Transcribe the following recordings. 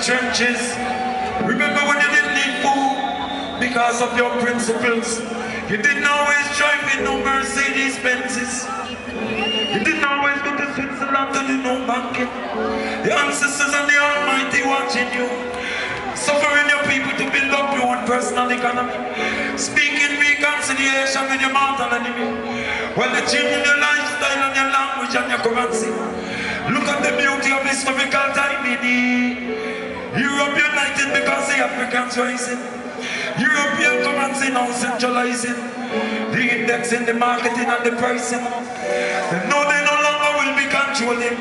trenches. Remember when you didn't need food because of your principles. You didn't always drive in no Mercedes Benzes. You didn't always go to Switzerland to do no banking. The ancestors and the Almighty watching you. Suffering your people to build up your own personal economy. Speaking reconciliation with your mortal enemy. While they changing your lifestyle and your language and your currency. Look at the beauty of historical time in Europe united because the Africans rising. European currency now centralizing. The indexing, the marketing and the pricing. Know they no longer will be controlling.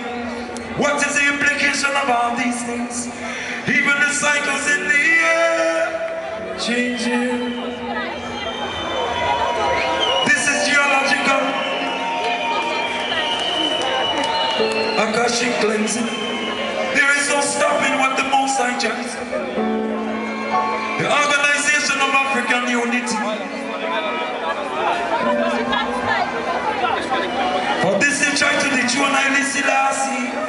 What is the implication of all these things? Even the cycles in the air changing. This is geological. Akashic cleansing. The tries. The Organization of African Unity. For this they try to dethrone Haile Selassie.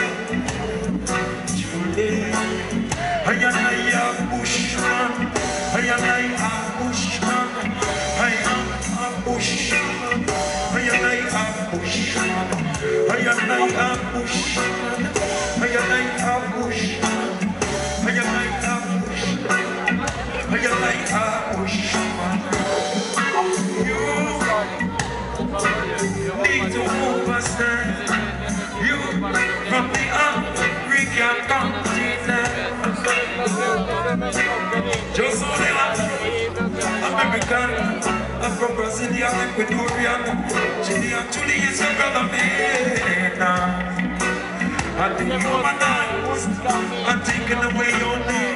African I'm from Brazilian, Ecuadorian, Chilean, Chile is your brother, man. And taking away your name.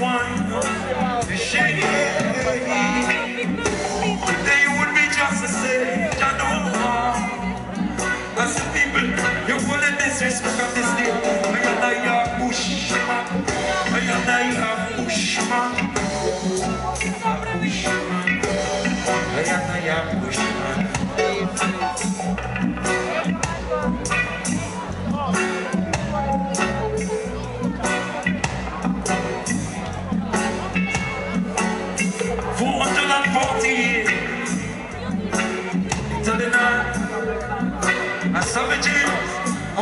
Fed to shame. Today would be just the same, I know. People, you full of disrespect of this. I I a. I am I bushman. A bushman.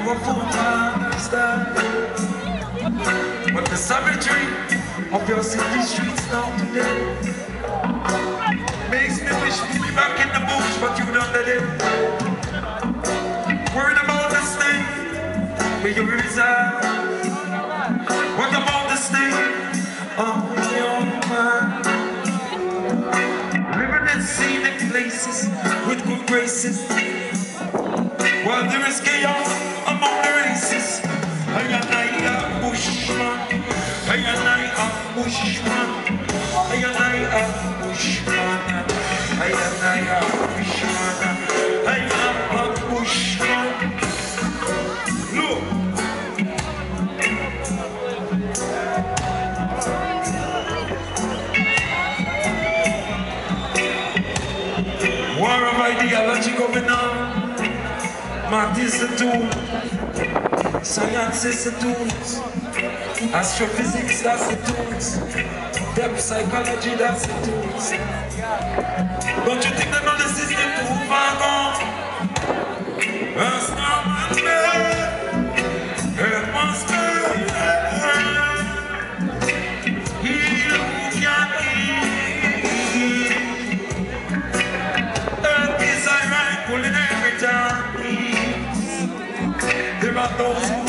Her a full-time died. But the savagery of your city streets now today makes me wish to be back in the bush, but you don't let it. Worried about the state where you reside. What about the state of your mind? Living in scenic places with good graces. War of ideology going on. Mardi tun, Science ist tun, Astrophysics das tun, Depth Psychology das tun. Don't you think that all the system to move? Levanta os